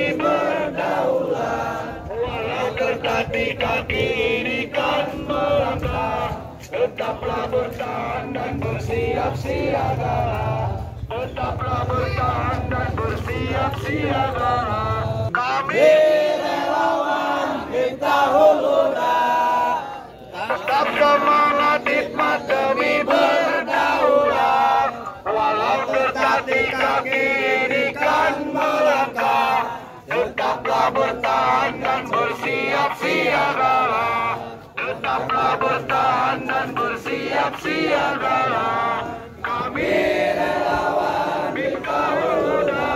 kami berdaulat Walau tetapi kaki ini kan melangkah Tetaplah bertahan dan bersiap siaga Tetaplah bertahan dan bersiap siaga Kami relawan minta hulura Tetap semangat hikmat demi berdaulat Walau tetapi kaki dan bersiap siaga Tetaplah bertahan dan bersiap siaga Kami relawan Miftahul Huda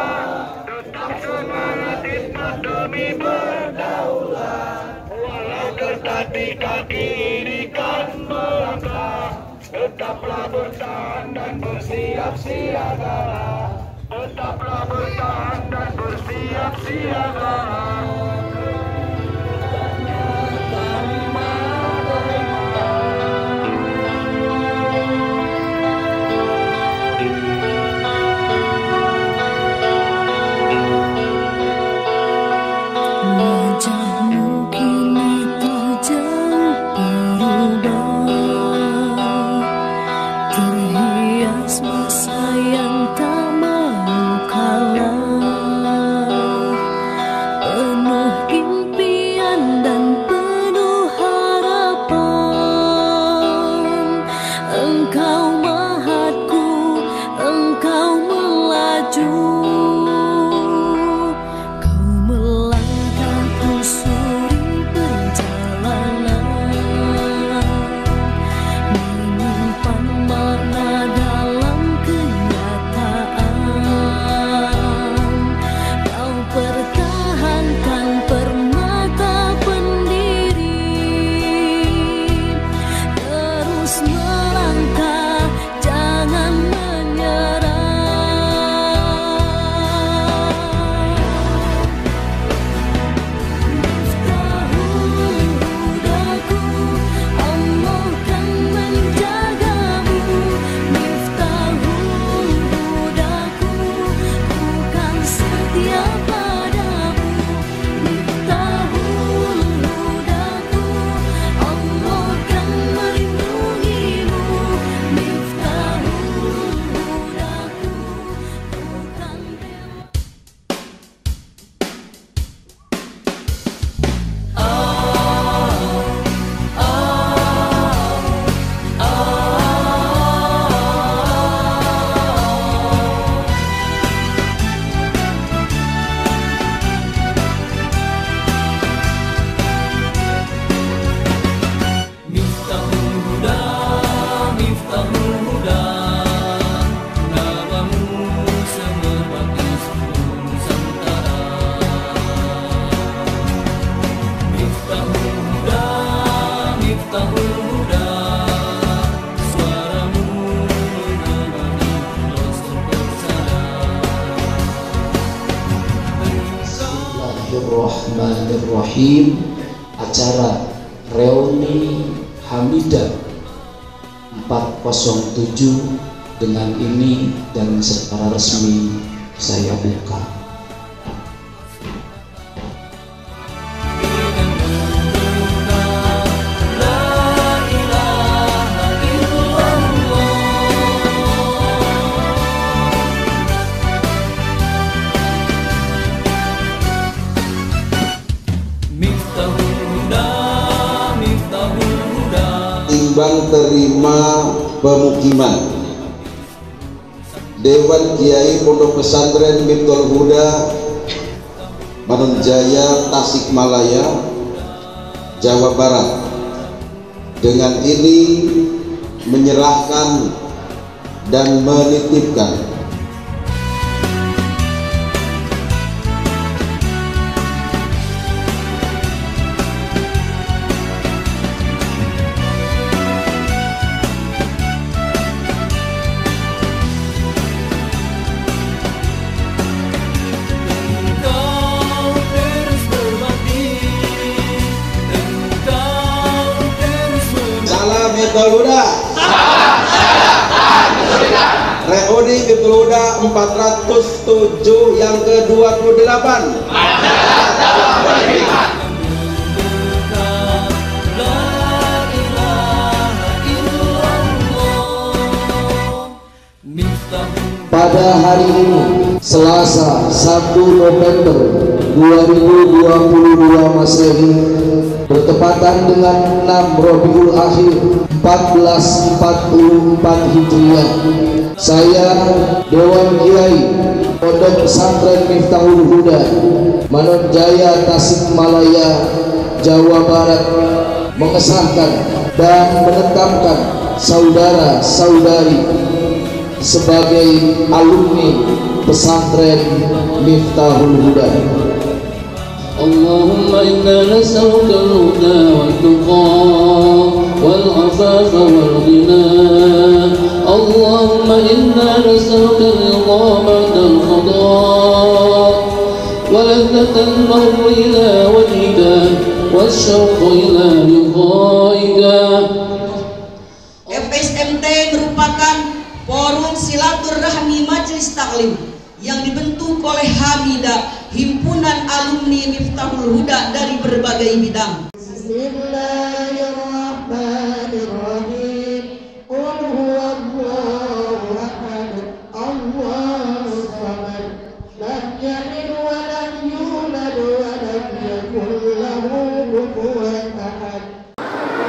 Tetap semangat hikmat demi berdaulat. Walau tertatih kaki dirikan melangkah. Tetaplah bertahan dan bersiap siaga Tetaplah bertahan dan bersiap siaga Bismillahirrahmanirrahim acara reuni Hamidah 407 dengan ini dan secara resmi saya buka terima pemukiman. Dewan Kiai Pondok Pesantren Miftahul Huda Manunjaya Tasikmalaya Jawa Barat. Dengan ini menyerahkan dan menitipkan 407 yang ke-28 La ilaha illallah pada hari ini Selasa 1 November 2022 Masehi bertepatan dengan 6 Rabiul Akhir 1444 Hijriah saya Dewan Kiai Pondok Pesantren Miftahul Huda Manon Jaya Tasikmalaya Jawa Barat mengesahkan dan menetapkan saudara-saudari sebagai alumni pesantren Miftahul Huda. اللهم إنا نسألك الهدى والتقى والعفاف والغنى اللهم إنا نسألك الرضا بعد القضاء ولذة المر إلى وجهك والشوق إلى لقائك FSMT merupakan forum silaturahmi majelis taklim yang dibentuk oleh Hamida, himpunan alumni Miftahul Huda dari berbagai bidang. Bismillahirrahmanirrahim.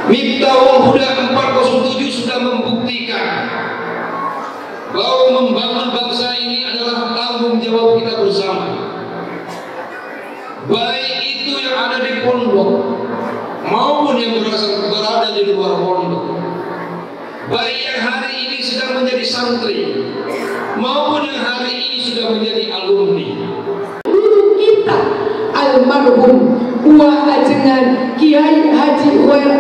Miftahul Huda 407 sudah membuktikan bahwa membangun bangsa ini adalah tanggung jawab kita bersama. Baik itu yang ada di pondok maupun yang berasal berada di luar pondok. Baik yang hari ini sedang menjadi santri maupun yang hari ini sudah menjadi alumni. guru kita almarhum Buah Ajengan Kiai Haji Uwair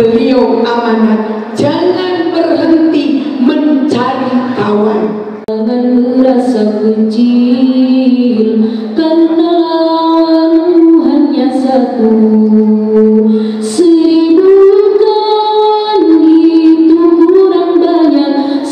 beliau amanat. Jangan berhenti mencari kawan. Jangan merasa kecil Karena lawanmu hanya satu. Seribu kawan itu kurang banyak